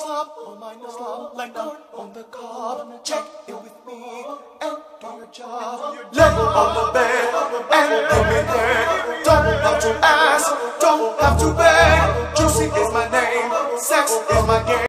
Slop on my knob, like dirt on the cob. Check in with me and do your job. Level on the bed and put me there. Don't have to ask, don't have to beg. Juicy is my name, sex is my game.